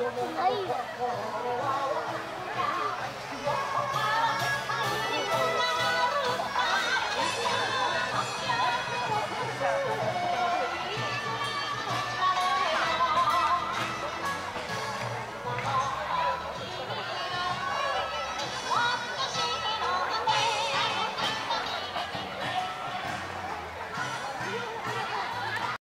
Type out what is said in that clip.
可以。